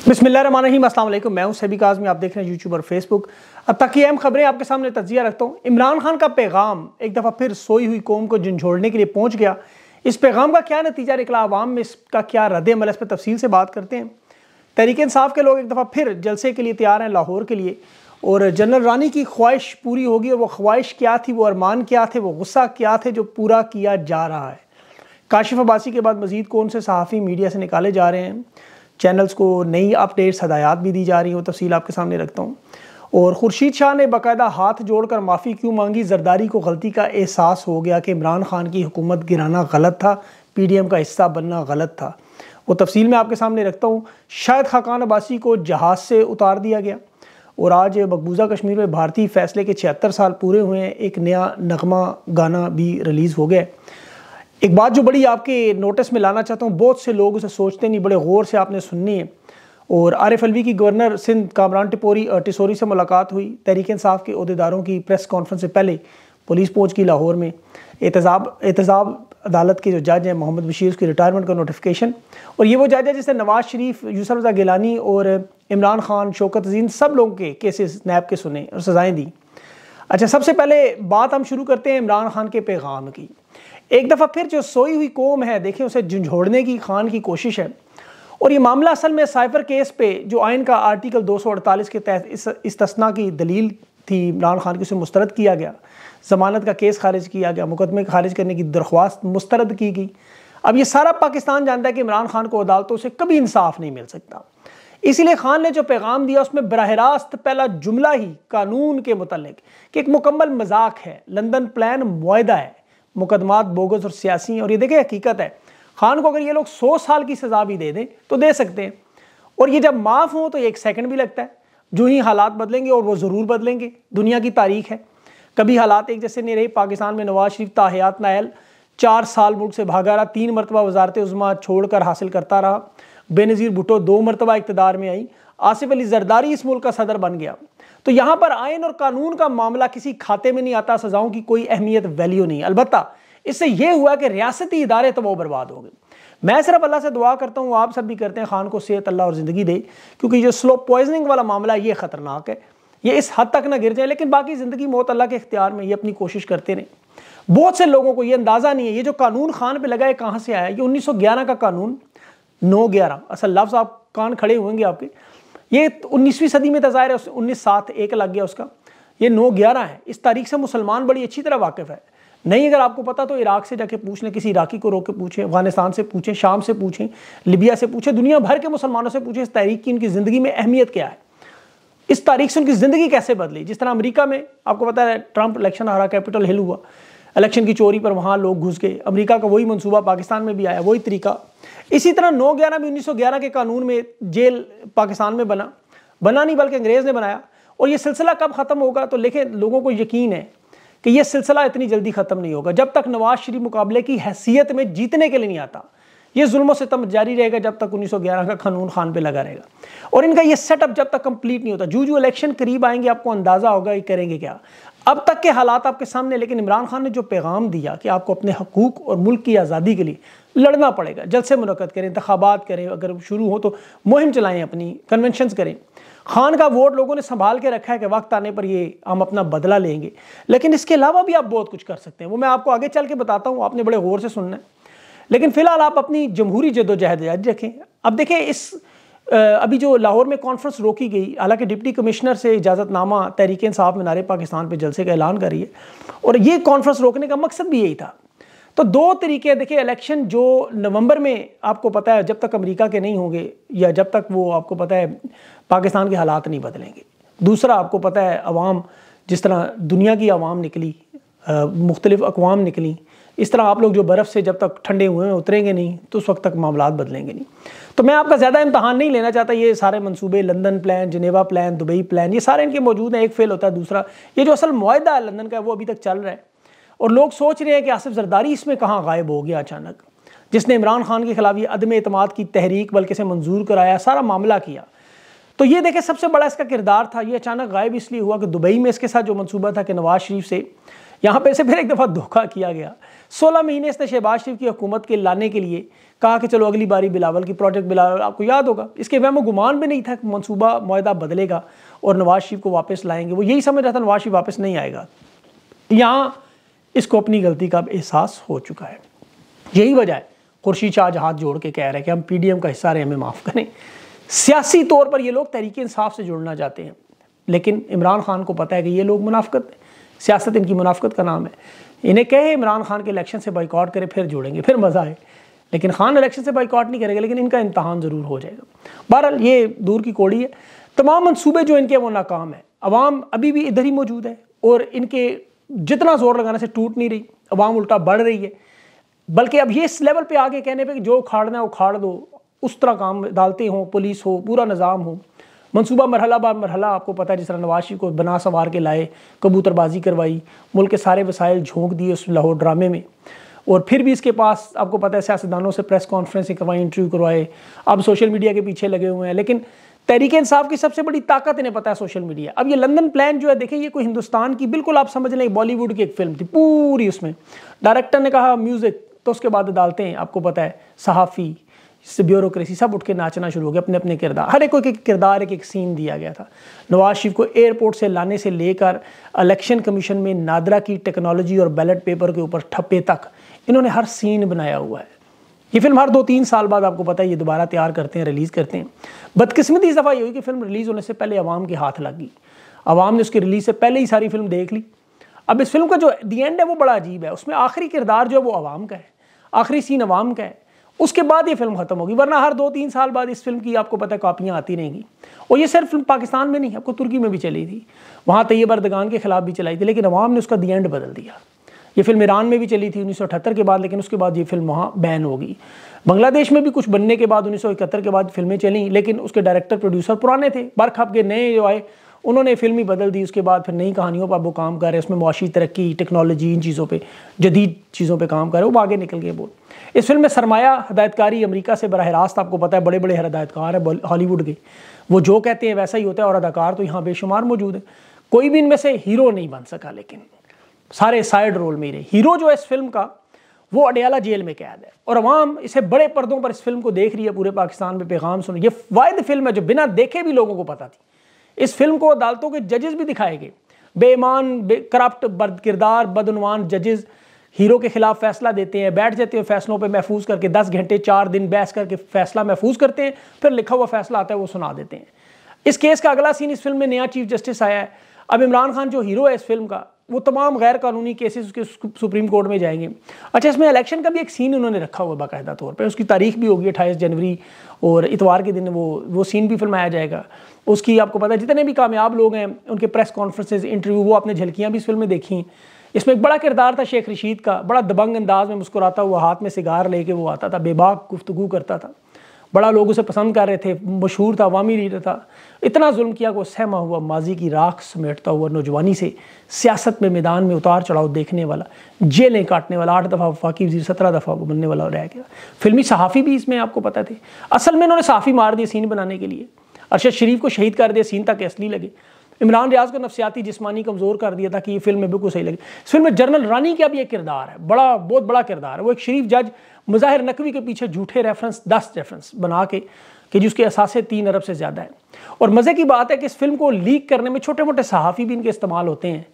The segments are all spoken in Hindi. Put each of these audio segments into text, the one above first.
अस्सलाम वालेकुम मैं हूँ सभी काजमी, आप देख रहे हैं यूट्यूब और फेसबुक अब तक की अहम खबरें आपके सामने तजिया रखता हूँ। इमरान खान का पैगाम एक दफ़ा फिर सोई हुई कौम को झंझोड़ने के लिए पहुँच गया। इस पैगाम का क्या नतीजा निकला? आवाम में इसका क्या रद्द अमल इस पर तफसील से बात करते हैं। तहरीक इंसाफ के लोग एक दफ़ा फिर जलसे के लिए तैयार हैं, लाहौर के लिए। और जनरल रानी की ख्वाहिश पूरी होगी और वो ख्वाहिश क्या थी? वो अरमान क्या थे? वो गुस्सा क्या थे? जो पूरा किया जा रहा है। काशिफ अब्बासी के बाद मजीद कौन से सहाफ़ी मीडिया से निकाले जा रहे हैं? चैनल्स को नई अपडेट्स हदायत भी दी जा रही हो, तफसील आपके सामने रखता हूँ। और खुर्शीद शाह ने बाकायदा हाथ जोड़कर माफ़ी क्यों मांगी? जरदारी को गलती का एहसास हो गया कि इमरान खान की हुकूमत गिराना गलत था पी डी एम का हिस्सा बनना गलत था। वो तफसील में आपके सामने रखता हूँ। शायद खाकान अब्बासी को जहाज़ से उतार दिया गया। और आज मकबूजा कश्मीर में भारतीय फैसले के छिहत्तर साल पूरे हुए हैं, एक नया नगमा गाना भी रिलीज़ हो गया एक बात जो बड़ी आपके नोटिस में लाना चाहता हूँ, बहुत से लोग उसे सोचते नहीं, बड़े गौर से आपने सुननी है। और आर एफ़ एल वी की गवर्नर सिंध कामरान टिपोरी टिसोरी से मुलाकात हुई। तहरीक इंसाफ के अहदेदारों की प्रेस कॉन्फ्रेंस से पहले पुलिस पहुँच की लाहौर में। एहतजाब एहतजाब अदालत के जो जज हैं, मोहम्मद बशीर, उसकी रिटायरमेंट का नोटिफिकेशन और ये वो जज है जिसने नवाज़ शरीफ, यूसफ रजा गिलानी और इमरान खान, शौकत अजीन सब लोगों के केसेस नैब के सुने और सज़ाएँ दी। अच्छा सबसे पहले बात हम शुरू करते हैं इमरान खान के पैगाम की। एक दफ़ा फिर जो सोई हुई कौम है देखें उसे झुंझोड़ने की, खान की कोशिश है। और ये मामला असल में साइफर केस पे, जो आइन का आर्टिकल 248 के तहत इस इस्तना की दलील थी, इमरान खान की, उसे मुस्तरद किया गया। ज़मानत का केस खारिज किया गया, मुकदमे खारिज करने की दरख्वास्त मुस्तरद की गई। अब ये सारा पाकिस्तान जानता है कि इमरान खान को अदालतों से कभी इंसाफ नहीं मिल सकता। इसीलिए खान ने जो पैगाम दिया, उसमें बरह रास्त पहला जुमला ही कानून के मुतल कि एक मुकम्मल मज़ाक है। लंदन प्लान मुआदा है। मुकदमात बोगस और सियासी हैं। और ये देखें हकीकत है। खान को अगर ये लोग सौ साल की सज़ा भी दे दें तो दे सकते हैं। और ये जब माफ़ हो तो एक सेकंड भी लगता है। जो ही हालात बदलेंगे, और वो ज़रूर बदलेंगे। दुनिया की तारीख है। कभी हालात एक जैसे नहीं रहे। पाकिस्तान में नवाज़ शरीफ, ताहयात नायल, चार साल मुल्क से भागा रहा। तीन मरतबा वजारत उज़मा छोड़कर हासिल करता रहा। बेनज़ीर भुटो दो मरतबा इकतदार में आई। आसिफ अली जरदारी इस मुल्क का सदर बन गया। तो यहाँ पर आयन और कानून का मामला किसी खाते में नहीं आता, सजाओं की कोई अहमियत वैल्यू नहीं। अलबत् इससे यह हुआ कि रियासती इदारे तो वो बर्बाद हो गए। मैं सिर्फ़ अल्लाह से दुआ करता हूँ, आप सब भी करते हैं, खान को सेहत, अल्लाह और ज़िंदगी दे, क्योंकि जो स्लो पॉइजनिंग वाला मामला, ये ख़तरनाक है। ये इस हद तक ना गिर जाए, लेकिन बाकी ज़िंदगी मौत अल्लाह के इख्तियार में ये अपनी कोशिश करते रहें। बहुत से लोगों को ये अंदाज़ा नहीं है, ये जो कानून खान पे लगा है, कहाँ से आया ये 1911 का कानून, नौ ग्यारह। असल लफ्ज़ आप, कान खड़े हुएँगे आपके। ये उन्नीसवीं सदी में तज़ाहिर है उन्नीस सात एक लग गया उसका। ये नौ ग्यारह है। इस तारीख से मुसलमान बड़ी अच्छी तरह वाकिफ़ है। नहीं, अगर आपको पता तो इराक से जाके पूछ लें, किसी इराकी को रोक के पूछें, अफ़गानिस्तान से पूछें, शाम से पूछें, लिबिया से पूछें, दुनिया भर के मुसलमानों से पूछें, इस तारीख की उनकी ज़िंदगी में अहमियत क्या है? इस तारीख से उनकी ज़िंदगी कैसे बदली? जिस तरह अमेरिका में, आपको पता है, ट्रंप इलेक्शन हारा, कैपिटल हिल हुआ। इलेक्शन की चोरी पर वहाँ लोग घुस गए। अमेरिका का वही मंसूबा पाकिस्तान में भी आया, वही तरीका। इसी तरह नौ ग्यारह में उन्नीस के कानून में जेल पाकिस्तान में बना। बना नहीं, बल्कि अंग्रेज़ ने बनाया। और ये सिलसिला कब ख़त्म होगा तो लेकिन लोगों को यकीन है कि यह सिलसिला इतनी जल्दी ख़त्म नहीं होगा, जब तक नवाज़ शरीफ मुकाबले की हैसियत में जीतने के लिए नहीं आता। ये जुल्म सितम जारी रहेगा जब तक 1911 का कानून खान पे लगा रहेगा। और इनका ये सेटअप जब तक कंप्लीट नहीं होता जो जो इलेक्शन करीब आएँगे, आपको अंदाज़ा होगा ये करेंगे क्या। अब तक के हालात आपके सामने, लेकिन इमरान खान ने जो पैगाम दिया कि आपको अपने हकूक़ और मुल्क की आज़ादी के लिए लड़ना पड़ेगा जल्द से मुनद करें इंतबात करें, अगर शुरू हो तो मुहिम चलाएँ, अपनी कन्वेंशन करें। खान का वोट लोगों ने संभाल के रखा है कि वक्त आने पर ये हम अपना बदला लेंगे। लेकिन इसके अलावा भी आप बहुत कुछ कर सकते हैं। वो मैं आपको आगे चल के बताता हूँ, आपने बड़े गौर से सुनना है। लेकिन फ़िलहाल आप अपनी जमहूरी जदोजहद जारी रखें। अब देखें, इस अभी जो लाहौर में कॉन्फ्रेंस रोकी गई, हालाँकि डिप्टी कमिश्नर से इजाज़तनामा तहरीक इंसाफ मीनार पाकिस्तान पर जलसे का ऐलान करी है, और ये कॉन्फ्रेंस रोकने का मकसद भी यही था। तो दो तरीके देखिए इलेक्शन जो नवंबर में आपको पता है, जब तक अमेरिका के नहीं होंगे, या जब तक वो आपको पता है पाकिस्तान के हालात नहीं बदलेंगे। दूसरा आपको पता है अवाम जिस तरह दुनिया की आवाम निकली मुख्तलिफ़ अकवाम निकली इस तरह आप लोग जो बर्फ़ से जब तक ठंडे हुए हैं, उतरेंगे नहीं तो उस वक्त तक मामला बदलेंगे नहीं। तो मैं आपका ज़्यादा इम्तहान नहीं लेना चाहता। ये सारे मनसूबे London plan, Geneva plan, Dubai plan, ये सारे इनके मौजूद हैं, एक फेल होता है, दूसरा। ये जो असल माहा है लंदन का, वो अभी तक चल रहा है। और लोग सोच रहे हैं कि आसिफ जरदारी इसमें कहाँ गायब हो गया अचानक। जिसने इमरान खान के खिलाफ ये अदम अतमाद की तहरीक बल्कि से मंजूर कराया, सारा मामला किया। तो ये देखें, सबसे बड़ा इसका किरदार था। ये अचानक गायब इसलिए हुआ कि दुबई में इसके साथ जो मनसूबा था कि नवाज़ शरीफ से यहाँ पे से फिर एक दफ़ा धोखा किया गया। सोलह महीने इसने शहबाज शरीफ की हुकूमत के लाने के लिए कहा कि चलो अगली बारी बिलावल की प्रोजेक्ट बिलावल, आपको याद होगा। इसके वह गुमान भी नहीं था कि मनसूबा माहा बदलेगा और नवाज़ शरीफ को वापस लाएँगे। वो यही समझ रहा था, नवाज़ शरीफ वापस नहीं आएगा। यहाँ इसको अपनी गलती का एहसास हो चुका है। यही वजह है, खुर्शीद शाह हाथ जोड़ के कह रहे हैं कि हम पीडीएम का हिस्सा रहे, हमें माफ़ करें। सियासी तौर पर ये लोग तहरीक इंसाफ से जुड़ना चाहते हैं। लेकिन इमरान खान को पता है कि ये लोग मुनाफ्त सियासत इनकी मुनाफ्त का नाम है। इन्हें कहे, इमरान खान के इलेक्शन से बाइकआउट करें, फिर जुड़ेंगे, फिर मज़ा आए। लेकिन खान इलेक्शन से बाइकआउट नहीं करेगा, लेकिन इनका इम्तहान ज़रूर हो जाएगा। बहरहाल, ये दूर की कोड़ी है। तमाम मनसूबे जो इनके वो नाकाम है। अवाम अभी भी इधर ही मौजूद है और इनके जितना ज़ोर लगाने से टूट नहीं रही। अवाम उल्टा बढ़ रही है। बल्कि अब ये इस लेवल पे आगे कहने पे कि जो उखाड़ना है, उखाड़ दो। उस तरह काम डालते हों, पुलिस हो, पूरा निज़ाम हो। मनसूबा मरहला बाद मरहला, आपको पता है, जिस तरह नवाज़ को बना संवार के लाए, कबूतरबाजी करवाई, मुल्क के सारे वसाइल झोंक दिए उस लाहौर ड्रामे में। और फिर भी इसके पास, आपको पता है, सियासतदानों से प्रेस कॉन्फ्रेंस करवाई इंटरव्यू करवाए, अब सोशल मीडिया के पीछे लगे हुए हैं। लेकिन तहरीक इंसाफ की सबसे बड़ी ताकत इन्हें पता है सोशल मीडिया। अब ये लंदन प्लान जो है, देखें, ये कोई हिंदुस्तान की, बिल्कुल आप समझ लें, बॉलीवुड की एक फ़िल्म थी, पूरी उसमें। डायरेक्टर ने कहा, म्यूज़िक तो उसके बाद डालते हैं, आपको पता है, सहाफ़ी। ब्यूरोक्रेसी सब उठ के नाचना शुरू हो गया अपने अपने किरदार। हर एक को एक किरदार, एक एक सीन दिया गया था। नवाज़ शरीफ को एयरपोर्ट से लाने से लेकर इलेक्शन कमीशन में नादरा की टेक्नोलॉजी और बैलेट पेपर के ऊपर ठप्पे तक, इन्होंने हर सीन बनाया हुआ है। ये फ़िल्म हर दो तीन साल बाद आपको पता है, ये दोबारा तैयार करते हैं रिलीज़ करते हैं। बदकिस्मती इस दफ़ा ये हुई कि फ़िल्म रिलीज़ होने से पहले आवाम के हाथ लग गई। आवाम ने उसकी रिलीज़ से पहले ही सारी फ़िल्म देख ली। अब इस फ़िल्म का जो दी एंड है, वो बड़ा अजीब है। उसमें आखिरी किरदार जो है, वो आवाम का है। आखिरी सीन आवाम का है। उसके बाद ये फ़िल्म खत्म होगी, वरना हर दो तीन साल बाद इस फ़िल्म की आपको पता है कॉपियाँ आती रहेंगी। और ये सिर्फ़ फ़िल्म पाकिस्तान में नहीं, आपको तुर्की में भी चली थी। वहाँ तैयब अर्दगान के खिलाफ भी चलाई थी, लेकिन अवाम ने उसका दी एंड बदल दिया। ये फ़िल्म ईरान में भी चली थी उन्नीस सौ अठहत्तर के बाद, लेकिन उसके बाद ये फ़िल्म वहाँ बैन होगी बांग्लादेश में भी कुछ बनने के बाद, उन्नीस सौ इकहत्तर के बाद फ़िल्में चली, लेकिन उसके डायरेक्टर, प्रोड्यूसर पुराने थे बरखप के नए जो आए उन्होंने फ़िल्म ही बदल दी, उसके बाद फिर नई कहानियों पर वो काम कर रहे हैं। उसमें मुआशी, तरक्की, टेक्नोलॉजी, इन चीज़ों पे, जदीद चीज़ों पे काम कर रहे हैं। वो आगे निकल गए बोल। इस फ़िल्म में सरमाया हदायतकारी अमेरिका से बरह रास्त, आपको पता है बड़े बड़े हदायतकार हैं हॉलीवुड के। वो जो कहते हैं, वैसा ही होता है, और अदाकार तो यहाँ बेशुमार मौजूद है। कोई भी इनमें से हीरो नहीं बन सका, लेकिन सारे साइड रोल में ही रहे। हीरो जो है इस फ़िल्म का, वो अडयाला जेल में कैद है। और अवाम इसे बड़े पर्दों पर इस फ़िल्म को देख रही है, पूरे पाकिस्तान में पैगाम सुन ये वायद फ़िल्म है जो बिना देखे भी लोगों को पता थी। इस फ़िल्म को अदालतों के जजेस भी दिखाए गए। बेईमान बे, करप्ट बद किरदार बदनवान जजेस हीरो के खिलाफ फैसला देते हैं बैठ जाते हैं फैसलों पे महफूज करके दस घंटे चार दिन बहस करके फैसला महफूज करते हैं फिर लिखा हुआ फैसला आता है वो सुना देते हैं। इस केस का अगला सीन इस फ़िल्म में नया चीफ जस्टिस आया है। अब इमरान खान जो हीरो है इस फ़िल्म का वो तमाम गैर कानूनी केसेस उसके सुप्रीम कोर्ट में जाएँगे। अच्छा इसमें इलेक्शन का भी एक सीन उन्होंने रखा हुआ बाकायदा तौर पर उसकी तारीख भी होगी अट्ठाईस जनवरी और इतवार के दिन वो वो सीन भी फिल्माया जाएगा। उसकी आपको पता है, जितने भी कामयाब लोग हैं, उनके प्रेस कॉन्फ्रेंसेज इंटरव्यू वो आपने झलकियाँ भी इस फ़िल्म में देखी। इसमें एक बड़ा किरदार था शेख रशीद का, बड़ा दबंग अंदाज में मुस्कुराता हुआ, हाथ में सिगार लेके वो आता था, बेबाक गुफ्तगु करता था। बड़ा लोग उसे पसंद कर रहे थे, मशहूर था, अवामी लीडर था। इतना जुल्म किया को सहमा हुआ, माजी की राख समेटता हुआ, नौजवानी से सियासत में मैदान में उतार चढ़ाव देखने वाला, जेलें काटने वाला, आठ दफ़ा वफाकी वजी सत्रह दफ़ा वो बनने वाला रह गया। फिल्मी सहाफ़ी भी इसमें आपको पता थे। असल में उन्होंने सहाफ़ी मार दिए सीन बनाने के लिए। अरशद शरीफ को शहीद कर दिया सीन तक असली लगे। इमरान रियाज को नफसियाती जिसमानी कमज़ोर कर दिया था कि ये फ़िल्म में बिल्कुल सही लगे। इस फ़िल्म में जनरल रानी का भी एक किरदार है, बड़ा, बहुत बड़ा किरदार है। वो एक शरीफ जज, मुजाहिर नकवी के पीछे झूठे रेफरेंस दस रेफरेंस बना के, कि जिसके असासे तीन अरब से ज़्यादा है। और मज़े की बात है कि इस फ़िल्म को लीक करने में छोटे मोटे सहाफ़ी भी इनके इस्तेमाल होते हैं।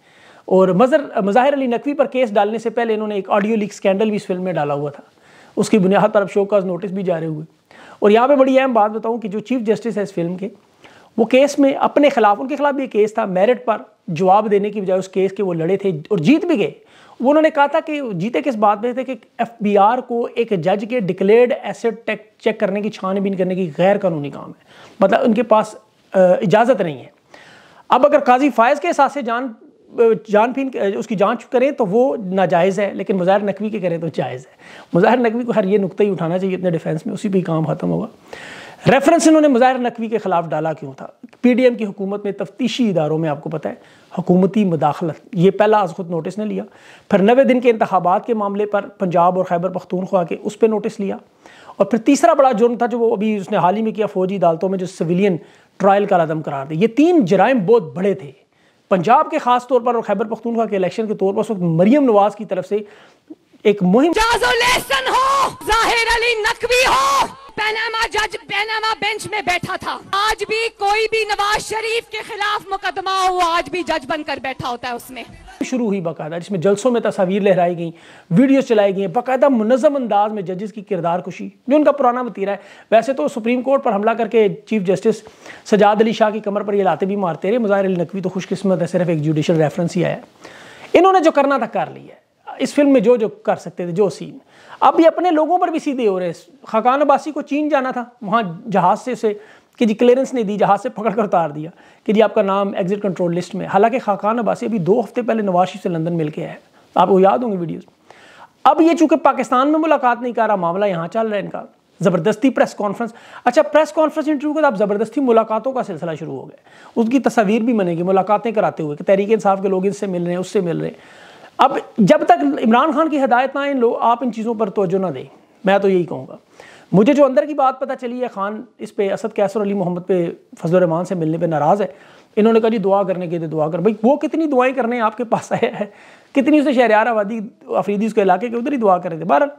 और मज़र, मज़ाहिर अली नकवी पर केस डालने से पहले इन्होंने एक ऑडियो लीक स्कैंडल भी इस फ़िल्म में डाला हुआ था। उसकी बुनियाद पर अब शो का नोटिस भी जारी हुए। और यहाँ पे बड़ी अहम बात बताऊँ कि जो चीफ जस्टिस है इस फ़िल्म के, वो केस में अपने खिलाफ, उनके खिलाफ भी केस था, मेरिट पर जवाब देने की बजाय उस केस के वो लड़े थे और जीत भी गए। वो उन्होंने कहा था कि जीते किस बात में थे कि एफ़ को एक जज के डिक्लेयर्ड एसेट टेक, चेक करने की, छानबीन करने की गैर कानूनी काम है। मतलब उनके पास इजाज़त नहीं है। अब अगर काजी फायज़ के हिसाब से जान जान फीन उसकी जाँच करें तो वो नाजायज़ है, लेकिन मुजाहिर नकवी के करें तो जायज़ है। मुजाहिर नकवी को हर ये नुकता ही उठाना चाहिए अपने डिफेंस में उसी पर काम ख़त्म होगा। रेफरेंस इन्होंने मुजाहिर नकवी के खिलाफ डाला क्यों था? पीडीएम की हुकूमत में तफ्तीशी इदारों में आपको पता है, हुकूमती मदाखलत, ये पहला आज खुद नोटिस ने लिया। फिर नवे दिन के इंतबात के मामले पर पंजाब और खैबर पख्तूनख्वा के उस पर नोटिस लिया। और फिर तीसरा बड़ा जुर्म था जो वो अभी उसने हाल ही में किया, फौजी अदालतों में जो सिविलियन ट्रायल का अदम करार दे ये तीन जराइम बहुत बड़े थे। पंजाब के खास तौर पर और खैबर पख्तूनखा के इलेक्शन के तौर पर उस वक्त मरीम नवाज़ की तरफ़ से एक मुहिम लेसन हो ज़ाहिर अली नकवी हो। पैनामा जज पैनामा बेंच में बैठा था। आज भी कोई भी नवाज़ शरीफ के खिलाफ मुकदमा हो आज भी जज बनकर बैठा होता है उसमें। शुरू हुई बाकायदा जिसमें जलसों में तस्वीर लहराई गई वीडियोस चलाई गई। बाकायदा मुनज़म अंदाज में जजेस की किरदार खुशी। जो उनका पुराना वतीरा है। वैसे तो सुप्रीम कोर्ट पर हमला करके चीफ जस्टिस सजाद अली शाह की कमर पर ये लाते भी मारते रहे। मुजाहिर अली नकवी तो खुशकिस्मत है सिर्फ़ एक जुडिशल रेफरेंस ही आया। इन्होंने जो करना था कर लिया इस फ़िल्म में जो जो कर सकते थे, जो सीन अब ये अपने लोगों पर भी सीधे हो रहे खकान अब्बासी को चीन जाना था। वहाँ जहाज़ से उसे कि जी क्लियरेंस नहीं दी, जहाज़ से पकड़ कर उतार दिया, कि जी आपका नाम एग्जिट कंट्रोल लिस्ट में हालाँकि खाकान अब्बासी अभी दो हफ़्ते पहले नवाज़ शरीफ से लंदन मिल के आए आपको याद होंगे वीडियोस अब ये चूँकि पाकिस्तान में मुलाकात नहीं कर रहा, मामला यहाँ चल रहा है इनका। ज़बरदस्ती प्रेस कॉन्फ्रेंस अच्छा प्रेस कॉन्फ्रेंस इंटरव्यू के बाद ज़बरदस्ती मुलाकातों का सिलसिला शुरू हो गया। उसकी तस्वीर भी बनेगी, मुलाकातें कराते हुए, कि तहरीक इंसाफ के लोग इनसे मिल रहे हैं, उससे मिल रहे हैं। अब जब तक इमरान खान की हदायत ना इन लोग आप इन चीज़ों पर तोजो ना दें। मैं तो यही कहूँगा। मुझे जो अंदर की बात पता चली है, खान इस पे असद कैसर अली मोहम्मद पे फजल रहमान से मिलने पे नाराज़ है। इन्होंने कहा, जी, दुआ करने के लिए दुआ कर। भाई, वो कितनी दुआएँ करने आपके पास आया है? कितनी उसने शहरियार आबादी, अफरीदी, उसके इलाके के उधर ही दुआ कर रहे थे। बहर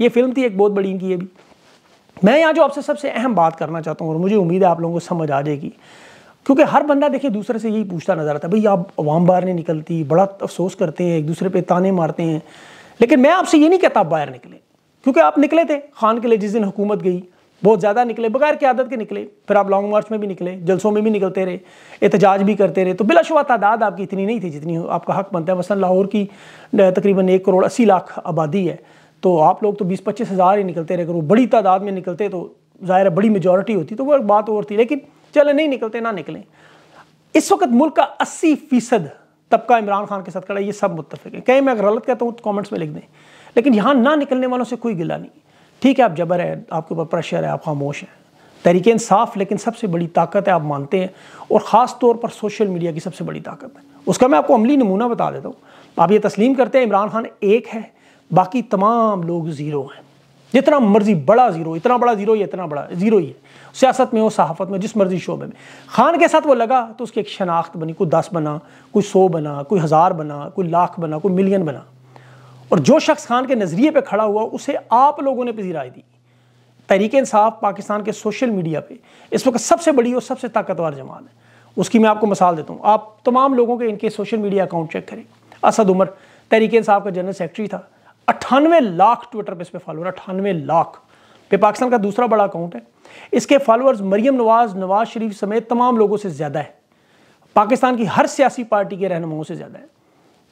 ये फ़िल्म थी, एक बहुत बड़ी इनकी ये भी। मैं यहाँ जो आपसे सबसे अहम बात करना चाहता हूँ, और मुझे उम्मीद है आप लोगों को समझ आ जाएगी क्योंकि हर बंदा देखिए दूसरे से यही पूछता नज़र आता है, भाई, आप अवाम बाहर नहीं निकलती, बड़ा अफसोस करते हैं एक दूसरे पे ताने मारते हैं। लेकिन मैं आपसे ये नहीं कहता आप बाहर निकले, क्योंकि आप निकले थे खान के लिए जिस दिन हुकूमत गई, बहुत ज़्यादा निकले, बगैर की आदत के निकले, फिर आप लॉन्ग मार्च में भी निकले, जलसों में भी निकलते रहे, एहतजाज भी करते रहे तो बिलाशुबा तादाद आपकी इतनी नहीं थी जितनी आपका हक बनता है। मसलन लाहौर की तकरीबन एक करोड़ अस्सी लाख आबादी है तो आप लोग तो बीस पच्चीस हज़ार ही निकलते रहे, अगर वो बड़ी तादाद में निकलते तो ज़ाहिर बड़ी मेजोरिटी होती तो वो बात और थी। लेकिन चले, नहीं निकलते, ना निकलें। इस वक्त मुल्क का अस्सी फ़ीसद तबका इमरान खान के साथ खड़ा ये सब मुतफिक है। कहीं मैं अगर गलत कहता हूँ तो कॉमेंट्स में लिख दें। लेकिन यहाँ ना निकलने वालों से कोई गिला नहीं। ठीक है, आप जबर है, आपके ऊपर प्रेशर है, आप खामोश हैं। तरीके इंसाफ, लेकिन सबसे बड़ी ताकत है, आप मानते हैं। और ख़ास तौर पर सोशल मीडिया की सबसे बड़ी ताकत है। उसका मैं आपको अमली नमूना बता देता हूँ। आप ये तस्लीम करते हैं, इमरान खान एक है, बाकी तमाम लोग ज़ीरो हैं। जितना मर्ज़ी बड़ा ज़ीरो, इतना बड़ा ज़ीरो इतना बड़ा ज़ीरो ही है। सियासत में हो, सहाफ़त में, जिस मर्ज़ी शोबे में। खान के साथ वो लगा तो उसकी एक शनाख्त बनी, कोई दस बना, कोई सौ बना, कोई हज़ार बना, कोई लाख बना, कोई मिलियन बना। और जो शख्स खान के नज़रिए पे खड़ा हुआ, उसे आप लोगों ने पजीराई दी। तहरीक इंसाफ पाकिस्तान के सोशल मीडिया पे, इस वक्त सबसे बड़ी और सबसे ताकतवर जमात है। उसकी मैं आपको मिसाल देता हूँ। आप तमाम लोगों के इनके सोशल मीडिया अकाउंट चेक करें। असद उमर, तहरीक इंसाफ का जनरल सेक्रेटरी था। अट्ठानवे लाख ट्विटर पे इस पर फॉलोअर अट्ठानवे लाख। पे पाकिस्तान का दूसरा बड़ा अकाउंट है। इसके फॉलोअर्स मरियम नवाज़ नवाज़ शरीफ समेत तमाम लोगों से ज़्यादा है। पाकिस्तान की हर सियासी पार्टी के रहनुमाओं से ज़्यादा है।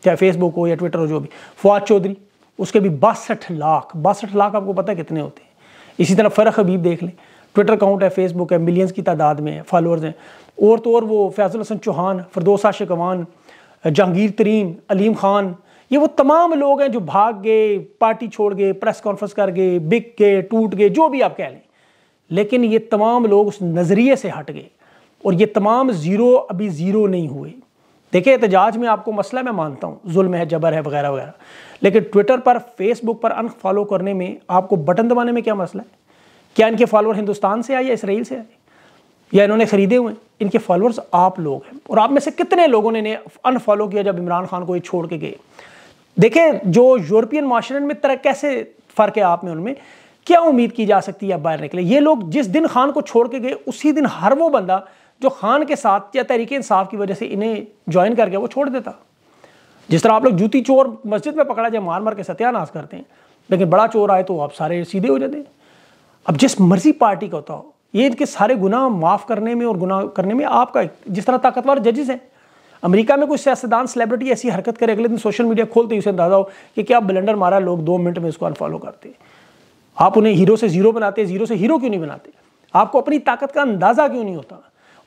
चाहे फेसबुक हो या ट्विटर हो, जो भी। फवाद चौधरी, उसके भी बासठ लाख बासठ लाख आपको पता है कितने होते हैं। इसी तरह फ़रख हबीब देख लें। ट्विटर अकाउंट है फेसबुक है मिलियंस की तादाद में है फॉलोअर्स हैं। और तो और वो फैज़ल हसन चौहान, फरदोसा आशिक अवान जहांगीर तरीन, अलीम खान ये वो तमाम लोग हैं जो भाग गए, पार्टी छोड़ गए, प्रेस कॉन्फ्रेंस कर गए, बिक गए, टूट गए, जो भी आप कह लें। लेकिन ये तमाम लोग उस नज़रिए से हट गए और ये तमाम ज़ीरो अभी ज़ीरो नहीं हुए। देखिए, एहतजाज में आपको मसला मैं मानता हूँ, जुल्म है, जबर है, वगैरह वगैरह। लेकिन ट्विटर पर, फेसबुक पर अनफॉलो करने में आपको बटन दबाने में क्या मसला है? क्या इनके फॉलोअर हिंदुस्तान से आए या इसराइल से आए? या इन्होंने ख़रीदे हुए इनके फॉलोअर्स आप लोग हैं। और आप में से कितने लोगों ने अनफॉलो किया जब इमरान खान को ये छोड़ के गए? देखें, जो यूरोपियन माशरे में तरह कैसे फ़र्क है आप में उनमें, क्या उम्मीद की जा सकती है बाहर निकले? ये लोग जिस दिन खान को छोड़ के गए, उसी दिन हर वो बंदा जो खान के साथ या तहरीक इंसाफ की वजह से इन्हें ज्वाइन कर गया, वो छोड़ देता। जिस तरह आप लोग जूती चोर मस्जिद में पकड़ा जाए मार मार के सत्यानाश करते हैं, लेकिन बड़ा चोर आए तो आप सारे सीधे हो जाते अब जिस मर्ज़ी पार्टी का होता हो, ये इनके सारे गुनाह माफ़ करने में और गुनाह करने में आपका जिस तरह ताकतवर जजेस हैं अमेरिका में कोई सियासतदान सेलिब्रिटी ऐसी हरकत करे, अगले दिन सोशल मीडिया खोलते ही उसे अंदाज़ा हो कि क्या ब्लेंडर मारा, लोग दो मिनट में इसको अनफॉलो करते। आप उन्हें हीरो से ज़ीरो बनाते ज़ीरो से हीरो क्यों नहीं बनाते? आपको अपनी ताकत का अंदाज़ा क्यों नहीं होता?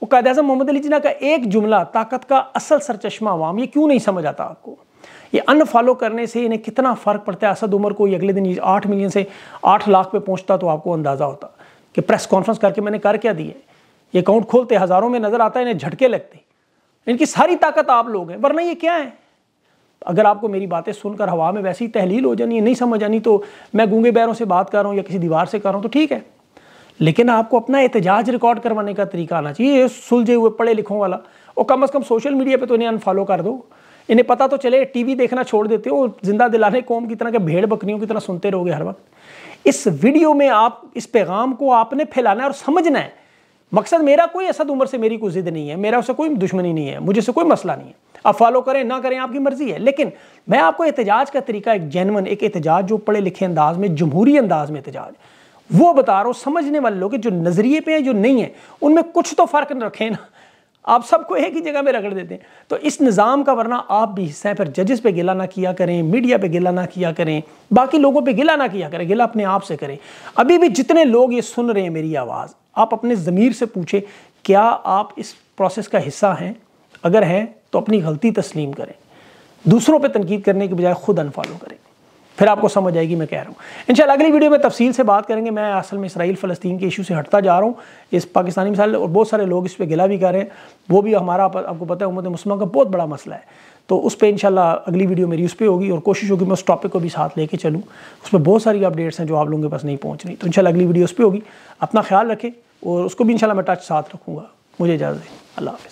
वो कायद अजम मोहम्मद अली जिना का एक जुमला, ताकत का असल सरचश्मा वाम, ये क्यों नहीं समझ आता आपको? ये अनफॉलो करने से इन्हें कितना फ़र्क पड़ता है? असद उमर को ये अगले दिन आठ मिलियन से आठ लाख पे पहुँचता तो आपको अंदाज़ा होता कि प्रेस कॉन्फ्रेंस करके मैंने कर क्या दिए? ये अकाउंट खोलते, हज़ारों में नज़र आता है इन्हें झटके लगते। इनकी सारी ताकत आप लोग हैं, वरना ये क्या है? अगर आपको मेरी बातें सुनकर हवा में वैसी तहलील हो जानी है, नहीं समझ आनी तो मैं गूँगे बैरों से बात कर रहा हूँ या किसी दीवार से कर रहा हूँ तो ठीक है। लेकिन आपको अपना एहतजाज रिकॉर्ड करवाने का तरीका आना चाहिए सुलझे हुए पढ़े लिखों वाला। और कम अज़ कम सोशल मीडिया पे तो इन्हें अनफॉलो कर दो। इन्हें पता तो चले, टीवी देखना छोड़ देते हो, ज़िंदा दिलाने कौम की तरह के भेड़ बकरियों की तरह सुनते रहोगे हर वक्त। इस वीडियो में आप, इस पैगाम को आपने फैलाना है और समझना है। मकसद मेरा कोई असद उम्र से मेरी कोई जिद नहीं है, मेरा उससे कोई दुश्मनी नहीं है, मुझे से कोई मसला नहीं है। आप फॉलो करें, ना करें, आपकी मर्ज़ी है। लेकिन मैं आपको एहतजाज का तरीका, एक जैनवन एक एहतजाज, जो पढ़े लिखे अंदाज में, जमहूरी अंदाज में एहतजाज, वो बता रहा हूँ, समझने वाले लोग जो नज़रिए पे हैं, जो नहीं है, उनमें कुछ तो फ़र्क रखें ना। आप सबको एक ही जगह में रगड़ देते हैं। तो इस निज़ाम का वरना आप भी हिस्सा है फिर जजेस पे गिला ना किया करें मीडिया पे गिला ना किया करें, बाकी लोगों पे गिला ना किया करें, गिला अपने आप से करें। अभी भी जितने लोग ये सुन रहे हैं मेरी आवाज़ आप अपने ज़मीर से पूछें, क्या आप इस प्रोसेस का हिस्सा हैं? अगर हैं तो अपनी गलती तस्लीम करें। दूसरों पर तनकीद करने के बजाय खुद अनफॉलो करें। फिर आपको समझ आएगी मैं कह रहा हूँ। इंशाल्लाह, अगली वीडियो में तफसील से बात करेंगे। मैं असल में इसराइल फ़लस्तीन के इशू से हटता जा रहा हूँ। इस पाकिस्तानी मिसाल और बहुत सारे लोग इस पर गिला भी कर रहे हैं। वो भी हमारा आपको पता है, उम्मत मुस्लिम का बहुत बड़ा मसला है। तो उस पर इंशाल्लाह अगली वीडियो मेरी उस पर होगी और कोशिश होगी मैं उस टॉपिक को भी साथ लेके चलूँ। उस पर बहुत सारी अपडेट्स हैं जो आप लोगों के पास नहीं पहुँच रही। तो इंशाल्लाह, अगली वीडियो उस पर होगी। अपना ख्याल रखें। और उसको भी इंशाल्लाह मैं टच साथ रखूँगा। मुझे इजाज़त अल्लाह हाफ़